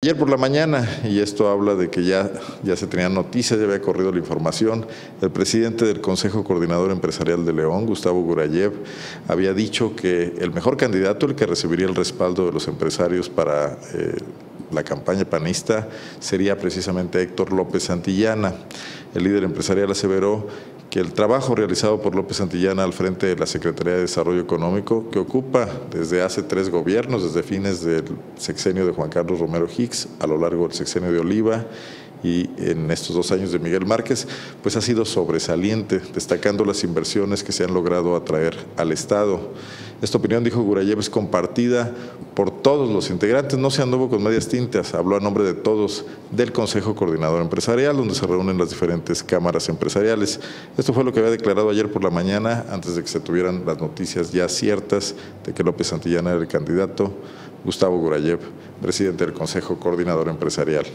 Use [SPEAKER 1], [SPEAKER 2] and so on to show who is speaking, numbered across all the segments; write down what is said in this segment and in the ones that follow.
[SPEAKER 1] Ayer por la mañana, y esto habla de que ya, ya se tenían noticias, ya había corrido la información, el presidente del Consejo Coordinador Empresarial de León, Gustavo Gurayev, había dicho que el mejor candidato, el que recibiría el respaldo de los empresarios para eh, la campaña panista, sería precisamente Héctor López Santillana. El líder empresarial aseveró que el trabajo realizado por López Santillana al frente de la Secretaría de Desarrollo Económico, que ocupa desde hace tres gobiernos, desde fines del sexenio de Juan Carlos Romero Hicks, a lo largo del sexenio de Oliva y en estos dos años de Miguel Márquez, pues ha sido sobresaliente, destacando las inversiones que se han logrado atraer al Estado. Esta opinión, dijo Gurayev, es compartida por todos los integrantes, no se anduvo con medias tintas, habló a nombre de todos del Consejo Coordinador Empresarial, donde se reúnen las diferentes cámaras empresariales. Esto fue lo que había declarado ayer por la mañana, antes de que se tuvieran las noticias ya ciertas de que López Santillana era el candidato, Gustavo Gurayev, presidente del Consejo Coordinador Empresarial.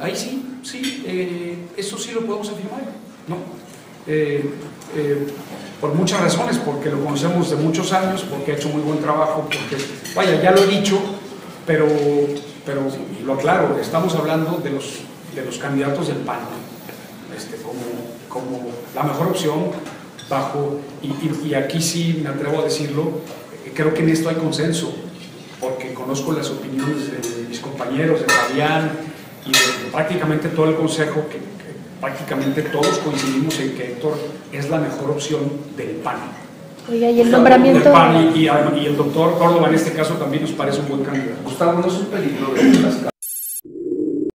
[SPEAKER 2] Ahí sí, sí, eh, eso sí lo podemos afirmar, ¿no? Eh, eh, por muchas razones, porque lo conocemos de muchos años, porque ha hecho muy buen trabajo, porque, vaya, ya lo he dicho, pero, pero lo aclaro, estamos hablando de los, de los candidatos del PAN, este, como, como la mejor opción, bajo, y, y, aquí sí me atrevo a decirlo, creo que en esto hay consenso, porque conozco las opiniones de mis compañeros, de Fabián, y de prácticamente todo el Consejo, que, prácticamente todos coincidimos en que Héctor es la mejor opción del PAN.
[SPEAKER 3] Oiga, y el nombramiento...
[SPEAKER 2] Del PAN y, y, y, el doctor Córdoba en este caso también nos parece un buen candidato.
[SPEAKER 4] Gustavo, ¿no es un peligro de las